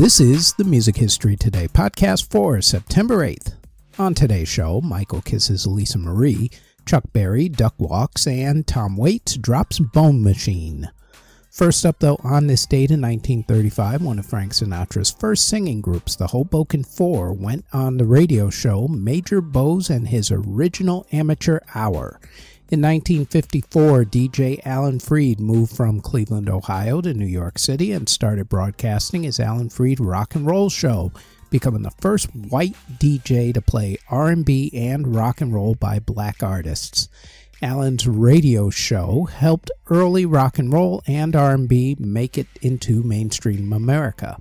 This is the Music History Today podcast for September 8th. On today's show, Michael kisses Lisa Marie, Chuck Berry duck walks, and Tom Waits drops Bone Machine. First up, though, on this date in 1935, one of Frank Sinatra's first singing groups, the Hoboken Four, went on the radio show Major Bowes and his original amateur hour. In 1954, DJ Alan Freed moved from Cleveland, Ohio to New York City and started broadcasting his Alan Freed Rock and Roll Show, becoming the first white DJ to play R&B and rock and roll by black artists. Alan's radio show helped early rock and roll and R&B make it into mainstream America.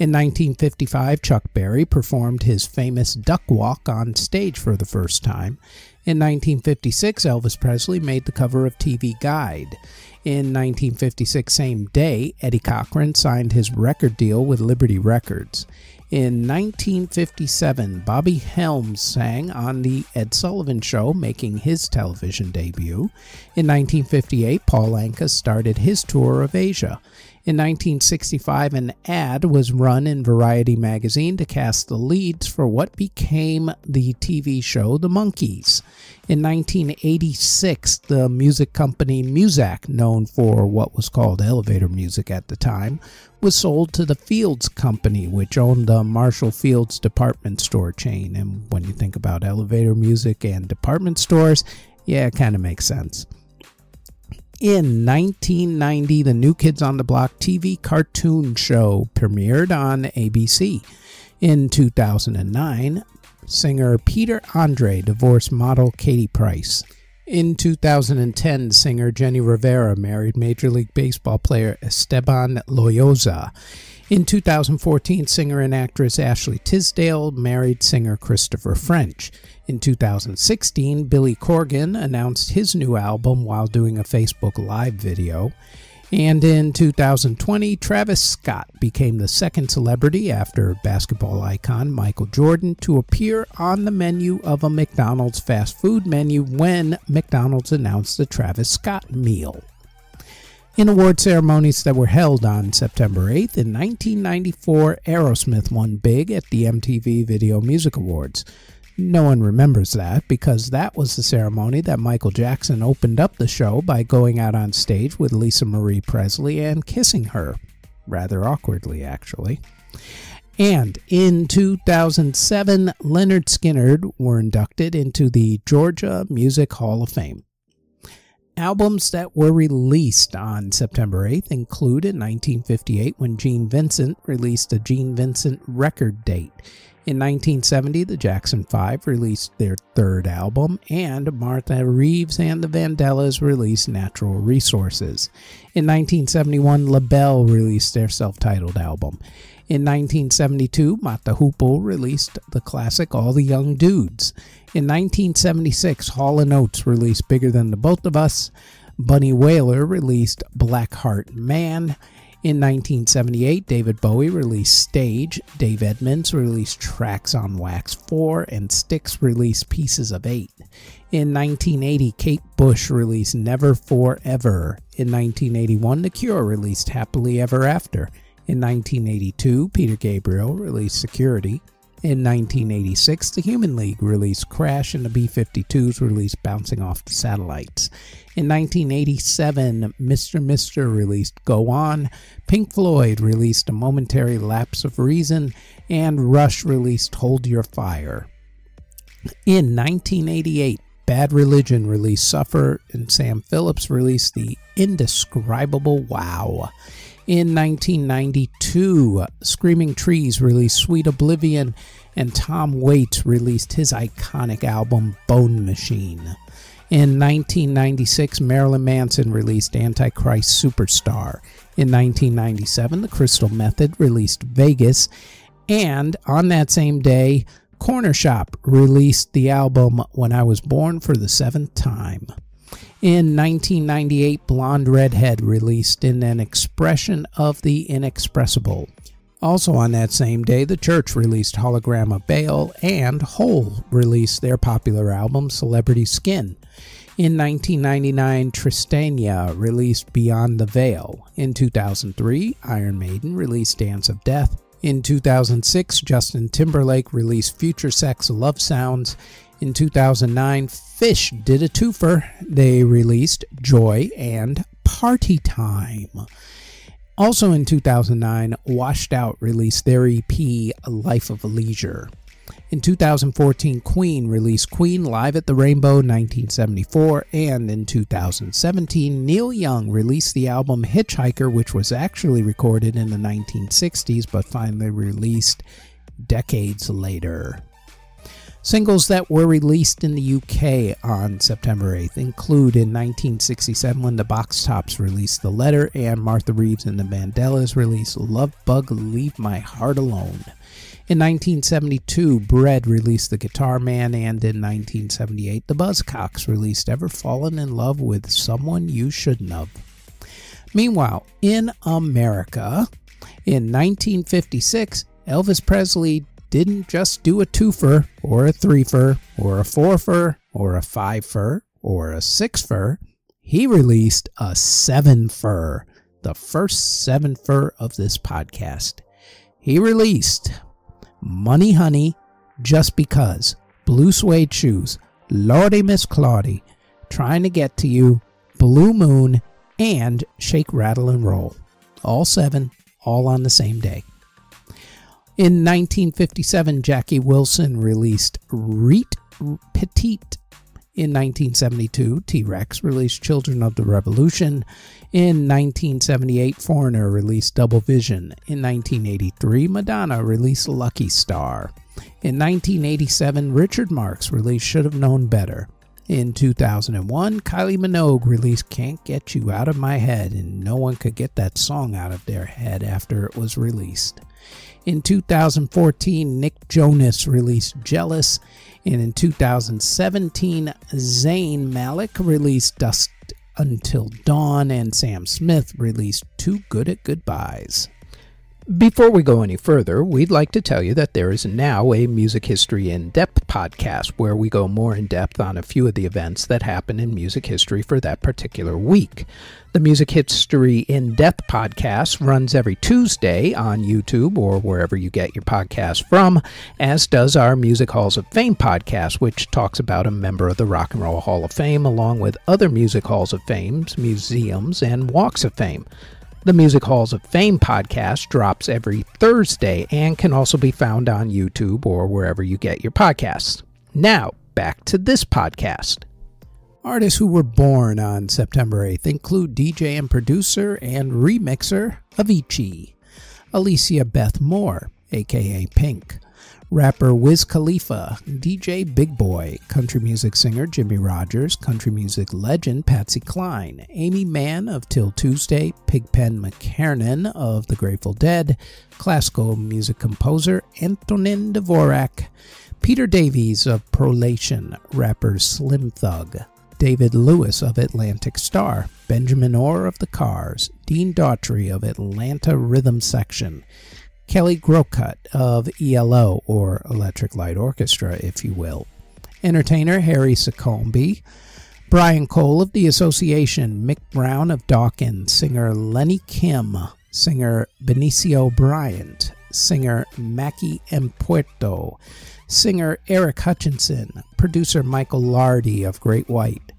In 1955, Chuck Berry performed his famous duck walk on stage for the first time. In 1956, Elvis Presley made the cover of TV Guide. In 1956, same day, Eddie Cochran signed his record deal with Liberty Records. In 1957, Bobby Helms sang on The Ed Sullivan Show, making his television debut. In 1958, Paul Anka started his tour of Asia. In 1965, an ad was run in Variety magazine to cast the leads for what became the TV show The Monkees. In 1986, the music company Muzak, known for what was called elevator music at the time, was sold to the Fields Company, which owned the Marshall Fields department store chain. And when you think about elevator music and department stores, yeah, it kind of makes sense. In 1990, the New Kids on the Block TV cartoon show premiered on ABC. In 2009, singer Peter Andre divorced model Katie Price. In 2010, singer Jenni Rivera married Major League Baseball player Esteban Loaiza. In 2014, singer and actress Ashley Tisdale married singer Christopher French. In 2016, Billy Corgan announced his new album while doing a Facebook Live video. And in 2020, Travis Scott became the second celebrity after basketball icon Michael Jordan to appear on the menu of a McDonald's fast food menu when McDonald's announced the Travis Scott meal. In award ceremonies that were held on September 8th, in 1994, Aerosmith won big at the MTV Video Music Awards. No one remembers that because that was the ceremony that Michael Jackson opened up the show by going out on stage with Lisa Marie Presley and kissing her. Rather awkwardly, actually. And in 2007, Lynyrd Skynyrd were inducted into the Georgia Music Hall of Fame. Albums that were released on September 8th include in 1958 when Gene Vincent released a Gene Vincent record date. In 1970, the Jackson 5 released their third album, and Martha Reeves and the Vandellas released Natural Resources. In 1971, LaBelle released their self titled album. In 1972, Mott the Hoople released the classic All the Young Dudes. In 1976, Hall & Oates released Bigger Than the Both of Us. Bunny Wailer released Black Heart Man. In 1978, David Bowie released Stage, Dave Edmunds released Tracks on Wax 4, and Styx released Pieces of 8. In 1980, Kate Bush released Never Forever. In 1981, The Cure released Happily Ever After. In 1982, Peter Gabriel released Security. In 1986, the Human League released Crash and the B 52s released Bouncing Off the Satellites. In 1987, Mr. Mister released Go On, Pink Floyd released A Momentary Lapse of Reason, and Rush released Hold Your Fire. In 1988, Bad Religion released Suffer, and Sam Phillips released The Indescribable Wow. In 1992, Screaming Trees released Sweet Oblivion, and Tom Waits released his iconic album Bone Machine. In 1996, Marilyn Manson released Antichrist Superstar. In 1997, The Crystal Method released Vegas. And on that same day, Cornershop released the album When I Was Born for the Seventh Time. In 1998, Blonde Redhead released in an expression of the inexpressible. Also on that same day, The Church released Hologram of Baal, and Hole released their popular album Celebrity Skin. In 1999, Tristania released Beyond the Veil. In 2003, Iron Maiden released Dance of Death. In 2006, Justin Timberlake released Future Sex Love Sounds. In 2009, Phish did a twofer. They released Joy and Party Time. Also in 2009, Washed Out released their EP Life of Leisure. In 2014, Queen released Queen Live at the Rainbow 1974, and in 2017, Neil Young released the album Hitchhiker, which was actually recorded in the 1960s but finally released decades later. Singles that were released in the UK on September 8th include in 1967 when the Box Tops released The Letter and Martha Reeves and the Vandellas released Love Bug Leave My Heart Alone. In 1972, Bread released The Guitar Man, and in 1978, the Buzzcocks released Ever Fallen in Love with Someone You Shouldn't Have. Meanwhile, in America, in 1956, Elvis Presley didn't just do a twofer or a threefer or a fourfer or a fivefer or a sixfer. He released a seven fur, the first seven fur of this podcast. He released Money Honey, Just Because, Blue Suede Shoes, Lawdy Miss Clawdy, Trying to Get to You, Blue Moon, and Shake, Rattle, and Roll. All seven, all on the same day. In 1957, Jackie Wilson released Reet Petite. In 1972, T Rex released Children of the Revolution. In 1978, Foreigner released Double Vision. In 1983, Madonna released Lucky Star. In 1987, Richard Marx released Should Have Known Better. In 2001, Kylie Minogue released Can't Get You Out of My Head, and no one could get that song out of their head after it was released. In 2014, Nick Jonas released Jealous. And in 2017, Zayn Malik released Dust Until Dawn. And Sam Smith released Too Good at Goodbyes. Before we go any further, we'd like to tell you that there is now a Music History in Depth podcast where we go more in depth on a few of the events that happen in music history for that particular week. The Music History in Depth podcast runs every Tuesday on YouTube or wherever you get your podcasts from, as does our Music Halls of Fame podcast, which talks about a member of the Rock and Roll Hall of Fame along with other Music Halls of Fame, museums, and walks of fame. The Music Halls of Fame podcast drops every Thursday and can also be found on YouTube or wherever you get your podcasts. Now, back to this podcast. Artists who were born on September 8th include DJ and producer and remixer Avicii, Alecia Beth Moore, aka Pink, rapper Wiz Khalifa, DJ Big Boy, country music singer Jimmie Rodgers, country music legend Patsy Cline, Aimee Mann of Till Tuesday, Pigpen McKernan of The Grateful Dead, classical music composer Antonin Dvorak, Peter Davies of Prolation, rapper Slim Thug, David Lewis of Atlantic Starr, Benjamin Orr of The Cars, Dean Daughtry of Atlanta Rhythm Section, Kelly Groucutt of ELO, or Electric Light Orchestra, if you will. Entertainer Harry Secombe, Brian Cole of The Association, Mick Brown of Dokken, singer Lenny Kim, singer Benicio Bryant, singer Mackie Empuerto, singer Eric Hutchinson, producer Michael Lardie of Great White,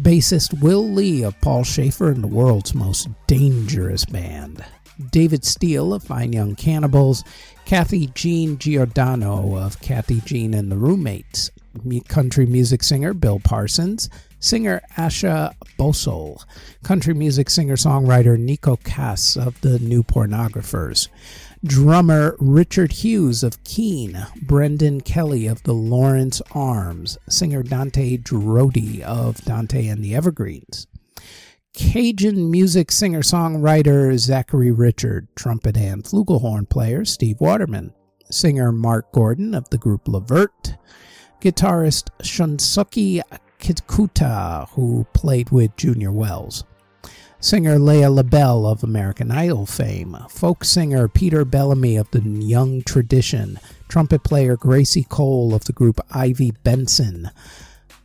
bassist Will Lee of Paul Shaffer and the world's most dangerous band, David Steele of Fine Young Cannibals, Kathy Jean Giordano of Kathy Jean and the Roommates, country music singer Bill Parsons, singer Asha Bhosle, country music singer songwriter Neko Case of the New Pornographers, drummer Richard Hughes of Keane, Brendan Kelly of the Lawrence Arms, singer Dante Drowty of Dante and the Evergreens, Cajun music singer songwriter Zachary Richard, trumpet and flugelhorn player Steve Waterman, singer Mark Gordon of the group Levert, guitarist Shunsuke Kikuta, who played with Junior Wells, singer Leah LaBelle of American Idol fame, folk singer Peter Bellamy of the Young Tradition, trumpet player Gracie Cole of the group Ivy Benson,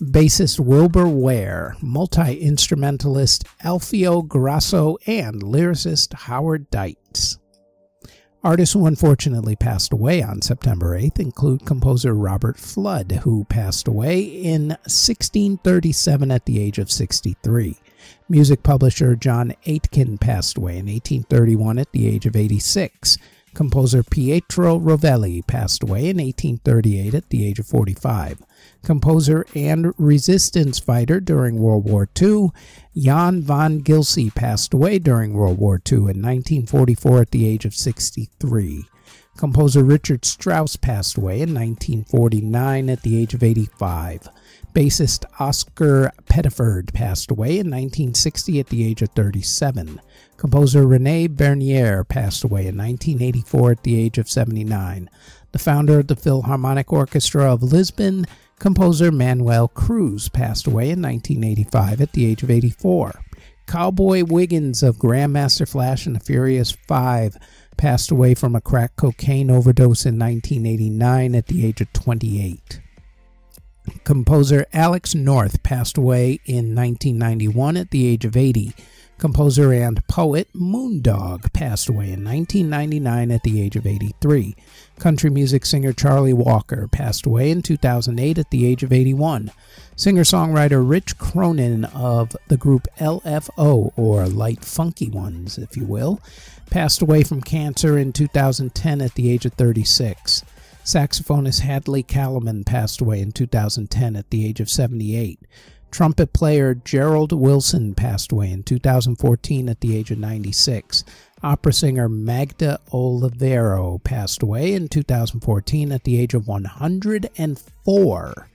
bassist Wilbur Ware, multi instrumentalist Alfio Grasso, and lyricist Howard Dietz. Artists who unfortunately passed away on September 8th include composer Robert Fludd, who passed away in 1637 at the age of 63. Music publisher John Aitken passed away in 1831 at the age of 86. Composer Pietro Rovelli passed away in 1838 at the age of 45. Composer and resistance fighter during World War II, Jan van Gilse passed away during World War II in 1944 at the age of 63. Composer Richard Strauss passed away in 1949 at the age of 85. Bassist Oscar Pettiford passed away in 1960 at the age of 37. Composer Rene Bernier passed away in 1984 at the age of 79. The founder of the Philharmonic Orchestra of Lisbon, composer Manuel Cruz, passed away in 1985 at the age of 84. Cowboy Wiggins of Grandmaster Flash and the Furious Five passed away from a crack cocaine overdose in 1989 at the age of 28. Composer Alex North passed away in 1991 at the age of 80. Composer and poet Moondog passed away in 1999 at the age of 83. Country music singer Charlie Walker passed away in 2008 at the age of 81. Singer songwriter Rich Cronin of the group LFO, or Light Funky Ones, if you will, passed away from cancer in 2010 at the age of 36. Saxophonist Hadley Caliman passed away in 2010 at the age of 78. Trumpet player Gerald Wilson passed away in 2014 at the age of 96. Opera singer Magda Olivero passed away in 2014 at the age of 104.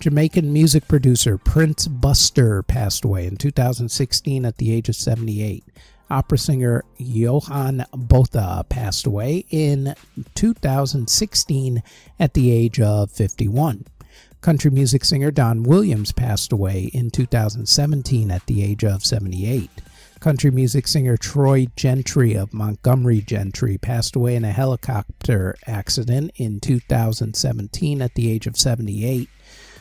Jamaican music producer Prince Buster passed away in 2016 at the age of 78 opera singer Johan Botha passed away in 2016 at the age of 51. Country music singer Don Williams passed away in 2017 at the age of 78. Country music singer Troy Gentry of Montgomery Gentry passed away in a helicopter accident in 2017 at the age of 78.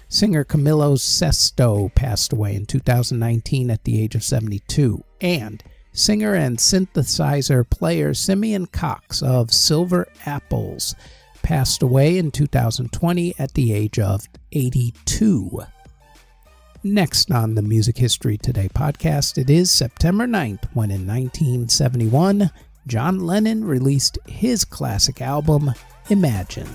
Singer Camilo Sesto passed away in 2019 at the age of 72. And singer and synthesizer player Simeon Cox of Silver Apples passed away in 2020 at the age of 82. Next on the Music History Today podcast, it is September 9th when in 1971, John Lennon released his classic album, Imagine.